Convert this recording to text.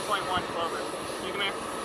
4.1 Clover. You come here.